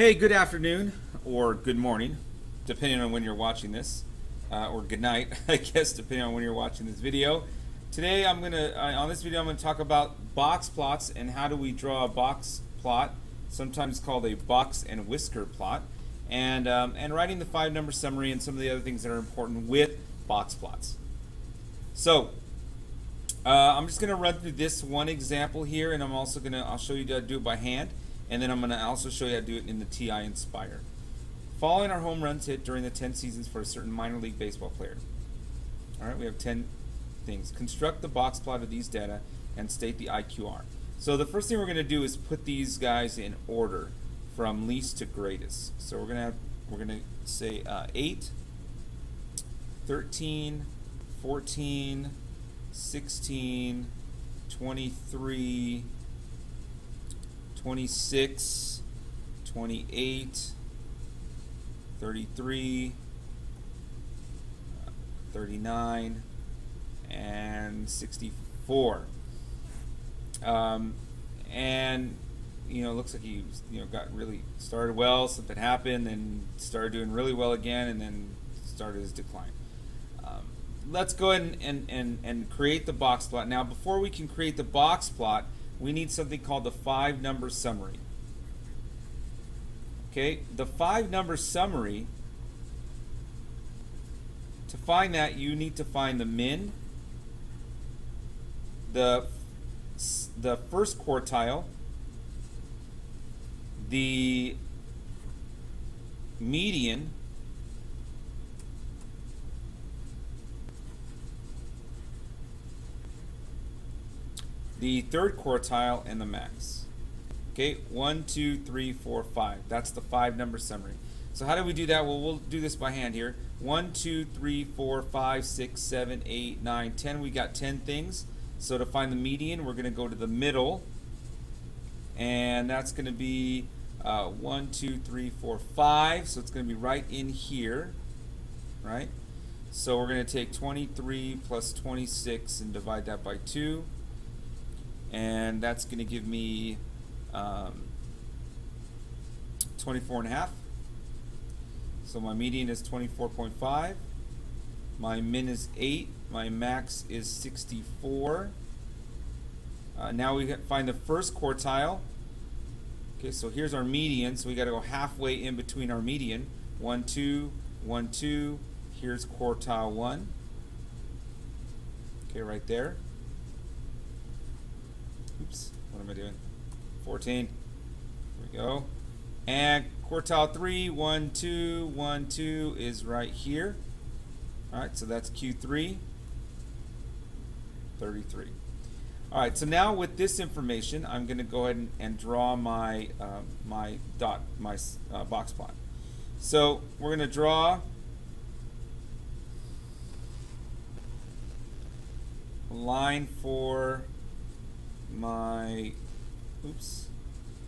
Hey, good afternoon or good morning, depending on when you're watching this, uh, or good night, I guess, depending on when you're watching this video. Today, I'm gonna on this video, I'm gonna talk about box plots and how do we draw a box plot, sometimes called a box and whisker plot, and um, and writing the five number summary and some of the other things that are important with box plots. So. Uh, I'm just going to run through this one example here, and I'm also going to I'll show you how to do it by hand. And then I'm going to also show you how to do it in the TI Nspire. Following our home runs hit during the 10 seasons for a certain minor league baseball player. All right, we have 10 things. Construct the box plot of these data and state the IQR. So the first thing we're going to do is put these guys in order from least to greatest. So we're going to have, we're going to say uh, 8, 13, 14, 16, 23, 26, 28, 33, 39, and 64. Um, and you know, looks like he you know got really started well. Something happened, and started doing really well again, and then started his decline. Um, let's go ahead and, and, and, and create the box plot. Now, before we can create the box plot, we need something called the five number summary. Okay, the five number summary, to find that you need to find the min, the, the first quartile, the median, the third quartile, and the max. Okay, one, two, three, four, five. That's the five number summary. So how do we do that? Well, we'll do this by hand here. One, two, three, four, five, six, seven, eight, nine, ten. We got ten things. So to find the median, we're going to go to the middle. And that's going to be uh, one, two, three, four, five. So it's going to be right in here, right? So we're going to take 23 plus 26 and divide that by 2 and that's going to give me um, 24 and a half. So my median is 24.5. My min is 8. My max is 64. Uh, now we find the first quartile. Okay, so here's our median. So we got to go halfway in between our median. 1, 2, 1, 2. Here's quartile 1. Okay, right there. Oops, what am I doing? 14. Here we go. And quartile 3, 1, 2, 1, 2 is right here. Alright, so that's Q3, 33. Alright, so now with this information, I'm going to go ahead and, and draw my, uh, my dot, my uh, box plot. So we're going to draw line for my, oops,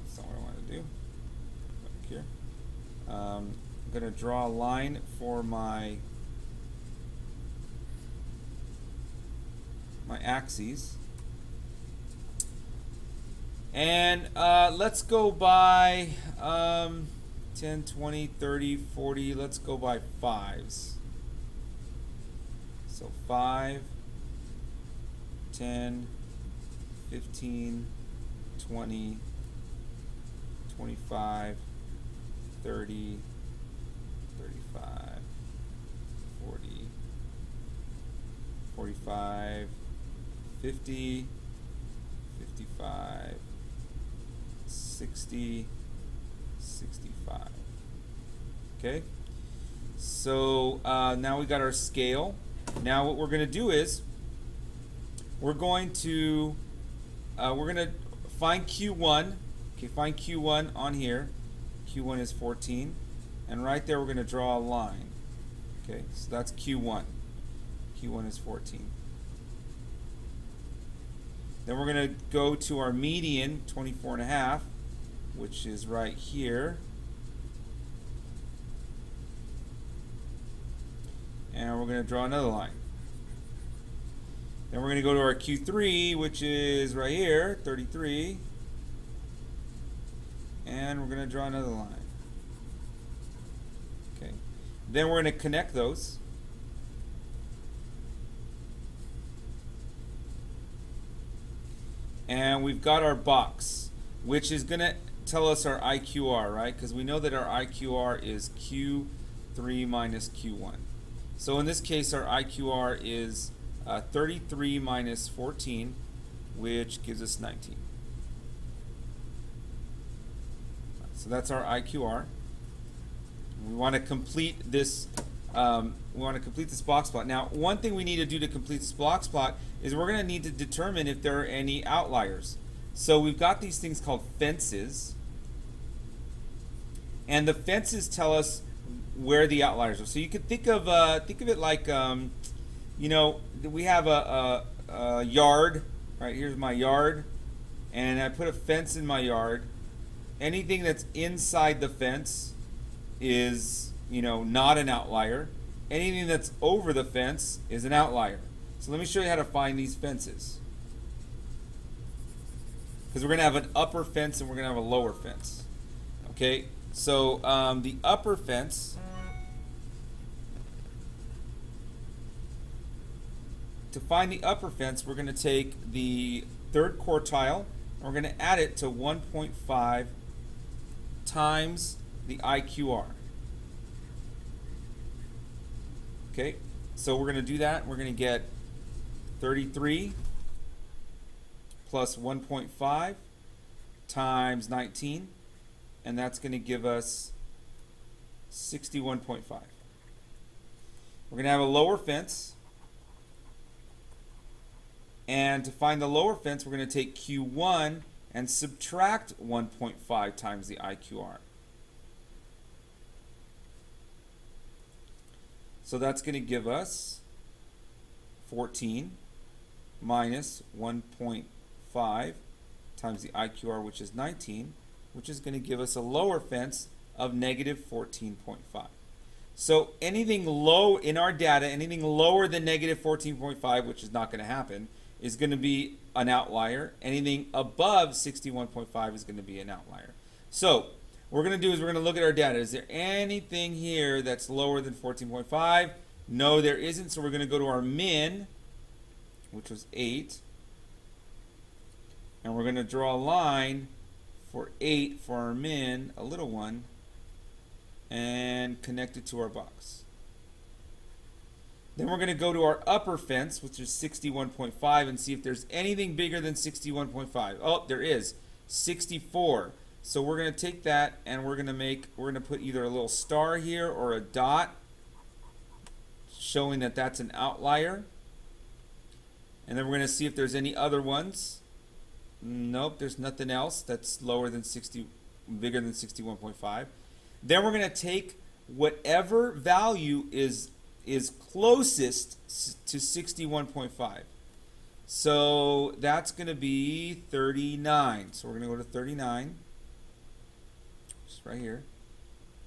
that's not what I want to do. Back here. Um, I'm going to draw a line for my my axes. And uh, let's go by um, 10, 20, 30, 40. Let's go by fives. So 5, 10, 15, 20, 25, 30, 35, 40, 45, 50, 55, 60, 65. Okay? So uh, now we got our scale. Now what we're going to do is we're going to uh, we're going to find Q1. Okay, find Q1 on here. Q1 is 14. And right there we're going to draw a line. Okay, so that's Q1. Q1 is 14. Then we're going to go to our median, 24 and a half, which is right here. And we're going to draw another line. Then we're going to go to our Q3, which is right here, 33. And we're going to draw another line. Okay. Then we're going to connect those. And we've got our box, which is going to tell us our IQR, right? Because we know that our IQR is Q3 minus Q1. So in this case, our IQR is uh, 33 minus 14, which gives us 19. So that's our IQR. We want to complete this. Um, we want to complete this box plot. Now, one thing we need to do to complete this box plot is we're going to need to determine if there are any outliers. So we've got these things called fences, and the fences tell us where the outliers are. So you could think of uh, think of it like, um, you know, we have a, a, a yard. Right here's my yard, and I put a fence in my yard. Anything that's inside the fence is, you know, not an outlier. Anything that's over the fence is an outlier. So let me show you how to find these fences. Because we're going to have an upper fence and we're going to have a lower fence. Okay, so um, the upper fence to find the upper fence, we're going to take the third quartile and we're going to add it to 1.5 times the IQR. Okay, so we're going to do that. We're going to get 33 plus 1.5 times 19, and that's going to give us 61.5. We're going to have a lower fence, and to find the lower fence, we're going to take Q1 and subtract 1.5 times the IQR. So that's going to give us 14 minus 1.5 times the IQR, which is 19, which is going to give us a lower fence of negative 14.5. So anything low in our data, anything lower than negative 14.5, which is not going to happen, is going to be an outlier. Anything above 61.5 is going to be an outlier. So what we're going to do is we're going to look at our data. Is there anything here that's lower than 14.5? No, there isn't. So we're going to go to our min, which was 8. And we're going to draw a line for 8 for our min, a little one, and connect it to our box. Then we're going to go to our upper fence, which is 61.5, and see if there's anything bigger than 61.5. Oh, there is. 64. So we're going to take that and we're going to make, we're going to put either a little star here or a dot showing that that's an outlier. And then we're going to see if there's any other ones. Nope, there's nothing else that's lower than 60, bigger than 61.5. Then we're going to take whatever value is is closest to 61.5. So that's going to be 39. So we're going to go to 39, just right here.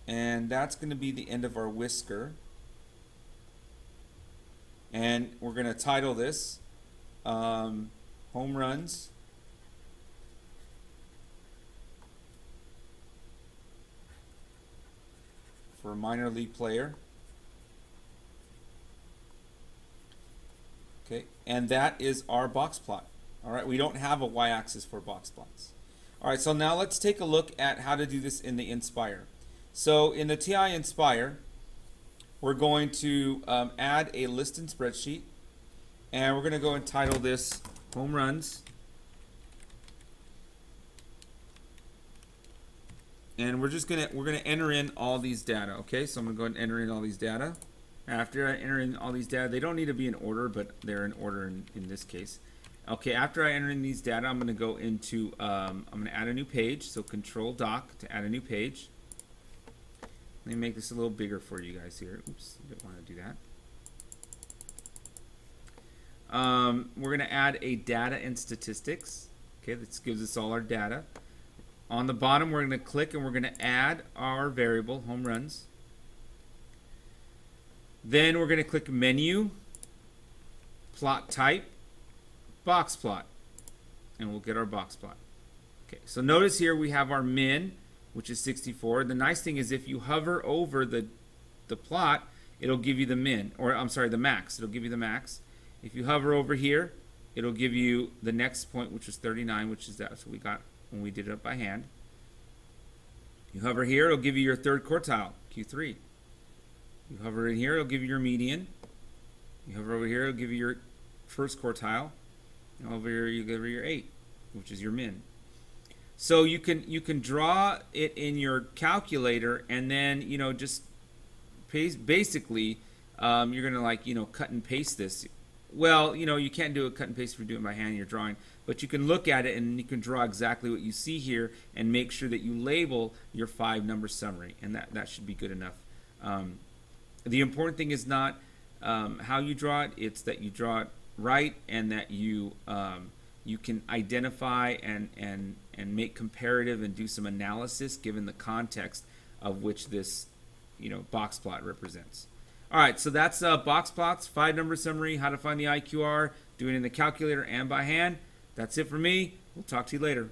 And that's going to be the end of our whisker. And we're going to title this um, Home Runs. For a minor league player. Okay, and that is our box plot. All right, we don't have a y-axis for box plots. All right, so now let's take a look at how to do this in the Nspire. So in the TI Nspire, we're going to um, add a list and spreadsheet, and we're going to go and title this Home Runs. And we're just gonna we're gonna enter in all these data. Okay, so I'm gonna go and enter in all these data. After I enter in all these data, they don't need to be in order, but they're in order in, in this case. Okay, after I enter in these data, I'm going to go into, um, I'm going to add a new page. So Control Doc to add a new page. Let me make this a little bigger for you guys here. Oops, didn't want to do that. Um, we're going to add a data and statistics. Okay, this gives us all our data. On the bottom, we're going to click and we're going to add our variable, home runs. Then we're going to click Menu, Plot Type, Box Plot, and we'll get our box plot. Okay, so notice here we have our min, which is 64. The nice thing is if you hover over the the plot, it'll give you the min, or I'm sorry, the max. It'll give you the max. If you hover over here, it'll give you the next point, which was 39, which is that. So we got when we did it by hand. You hover here, it'll give you your third quartile, Q3. You hover in here, it'll give you your median. You hover over here, it'll give you your first quartile. And over here, you give your eight, which is your min. So you can you can draw it in your calculator, and then you know just basically um, you're gonna like you know cut and paste this. Well, you know you can't do a cut and paste if you're doing it by hand. You're drawing, but you can look at it and you can draw exactly what you see here, and make sure that you label your five number summary, and that that should be good enough. Um, the important thing is not um, how you draw it; it's that you draw it right and that you um, you can identify and and and make comparative and do some analysis given the context of which this you know box plot represents. All right, so that's uh, box plots, five number summary, how to find the IQR, doing it in the calculator and by hand. That's it for me. We'll talk to you later.